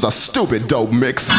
is a stupid dope mix.